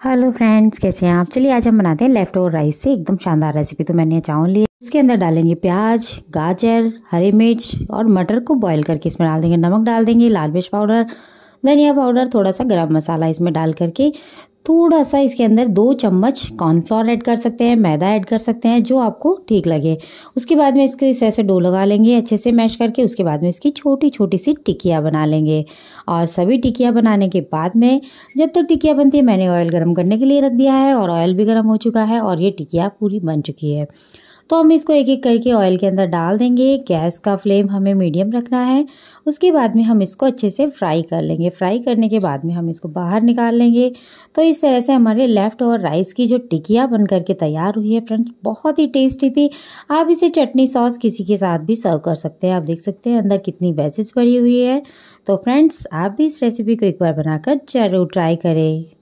Hello friends, कैसे हैं आप? चलिए आज हम बनाते हैं लेफ़्ट ओवर राइस से एकदम शानदार रेसिपी तो मैंने चावल लिए, उसके अंदर डालेंगे प्याज, गाजर, हरी मिर्च और मटर को बॉईल करके इसमें डाल देंगे। नमक डाल देंगे, लाल मिर्च पाउडर धनिया पाउडर थोड़ा सा गरम मसाला इसमें डाल करके थोड़ा सा इसके अंदर दो चम्मच कॉर्नफ्लोर ऐड कर सकते हैं, मैदा ऐड कर सकते हैं, जो आपको ठीक लगे। उसके बाद में इसके इस ऐसे डो लगा लेंगे, अच्छे से मैश करके, उसके बाद में इसकी छोटी छोटी सी टिकिया बना लेंगे। और सभी टिकिया बनाने के बाद में, जब तक टिकिया बनती है, मैंने ऑयल गर्म करने के लिए रख दिया है और ऑयल भी गर्म हो चुका है और ये टिकिया पूरी बन चुकी है। तो हम इसको एक एक करके ऑयल के अंदर डाल देंगे। गैस का फ्लेम हमें मीडियम रखना है। उसके बाद में हम इसको अच्छे से फ्राई कर लेंगे। फ्राई करने के बाद में हम इसको बाहर निकाल लेंगे। तो इस तरह से हमारे लेफ़्ट और राइस की जो टिकिया बन करके तैयार हुई है फ्रेंड्स बहुत ही टेस्टी थी। आप इसे चटनी सॉस किसी के साथ भी सर्व कर सकते हैं। आप देख सकते हैं अंदर कितनी वेजिस भरी हुई है। तो फ्रेंड्स आप भी इस रेसिपी को एक बार बनाकर ज़रूर ट्राई करें।